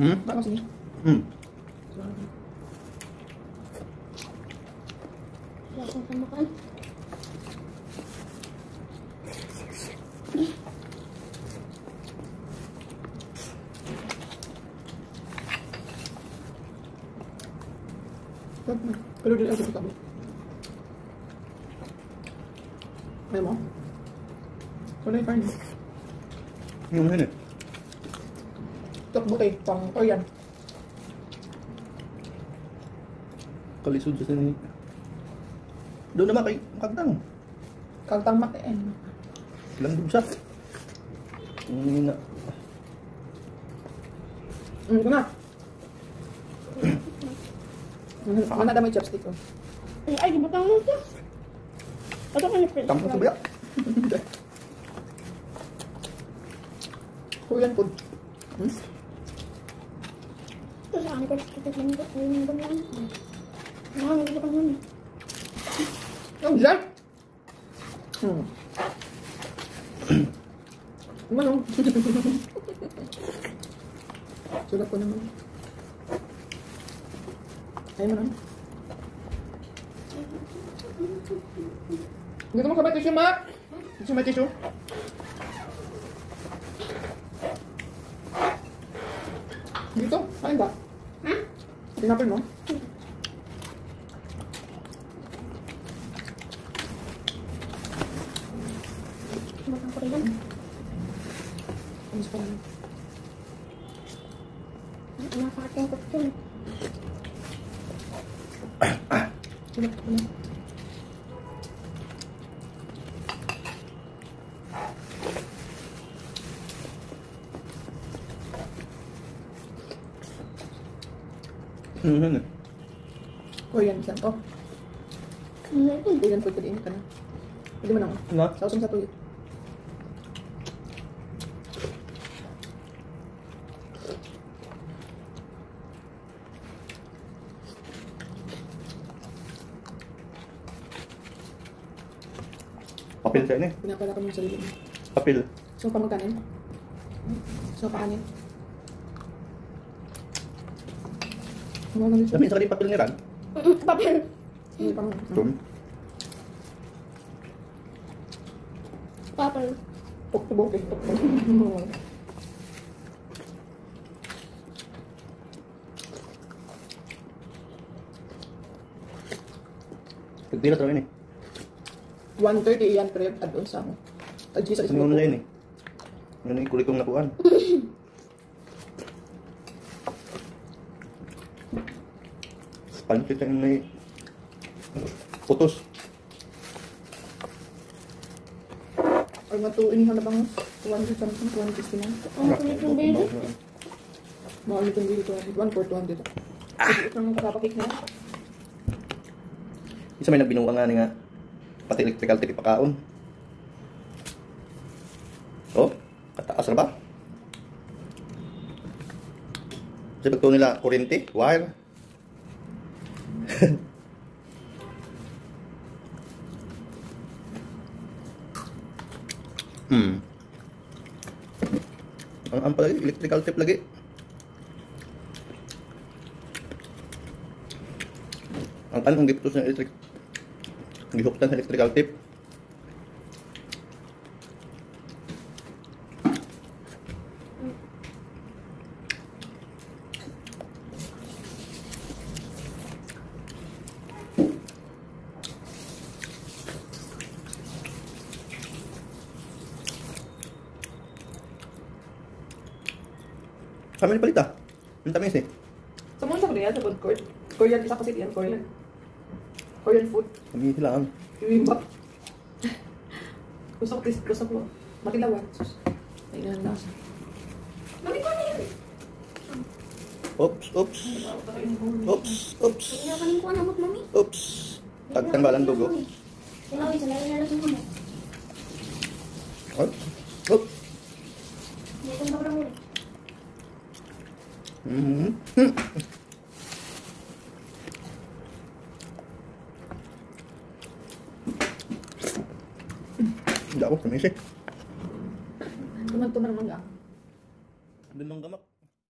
Hmm? Bakit sini? Hmm. Wala akong kamakan. Pero di ako sa Ayaw mo? Wala yung ano eh. Tokbote, pang Korean. Kalisod sa sini. Doon naman kay Kagtang. Kaltang matiin. Ilang dubsa. Hindi na. Mm, na. Ako na damay chopstick oh. Ay, ay, gibutang mo ito. Ito ka ni Prince. Tampang sa. Korean food. Hmm? Ito sa akin ko. Ito sa akin ko. Ayun yung ganyan. Nakang ito ka muna. Ang dyan! Hmm. Ano? Sulat ko naman. Ayaw mo naman. Dito mo sabay tissue, ma! Tissue, may tissue. Dito, kain ba? Ha? Tinapin mo? Gibutang ko rin yan. Ano sa pala? Nakakating ko ito. Sulat ko na. Ano yun eh. Korean saan to? Ano ito? Korean food, kadiin ka na. Pwede mo na. Ano? Sausong sa tuyo. Papel sa eh. Pinapala ko yung sarili mo. Papel. So, pa magkanin? So, pa Ano? Sabi sa papel ni Ran. Papel. Tum. Papel. Tok to. Pagpila tayo yun eh. 130 yan, pero add-on sa ako. Tag sa Ano mo na yun eh. Yun yung kulit kong nakuhaan. Pansit yung may putos. Or matuin mo na bang 200 something, 260 na. Ang kulit ng baby. Mahal itong dito, 1 for 200 dito. Ito itong kapapakik na. Isa may nagbinuka nga nga pati electrical tape pakaon. Oh, kataas na ba? Kasi pagto nila kurente, wire. Hmm. Ang ang pala electrical tape lagi. Ang anong giputos ng electric gihuktan sa electrical tape. Kami ni palita. Ang tamis eh. Sa mga sa Korea, sa food court. Korean, isa kasi yan, Korean. Korean food. Kami sila ang Bibimbap. gusto ko, tis- gusto ko. Makilawan. Sus. Ay, ganun lasa. Mami ko na yun. Oops, oops. Oops, oops. Hindi ka rin ko na mami. Oops. Tagtanggalan dugo. Sinawi, sinawi na lang mo. Oops. Oops. Hindi ko na lang Mhm. Hindi ako, tamis eh. Tuman-tuman naman lang. Doon lang gamak.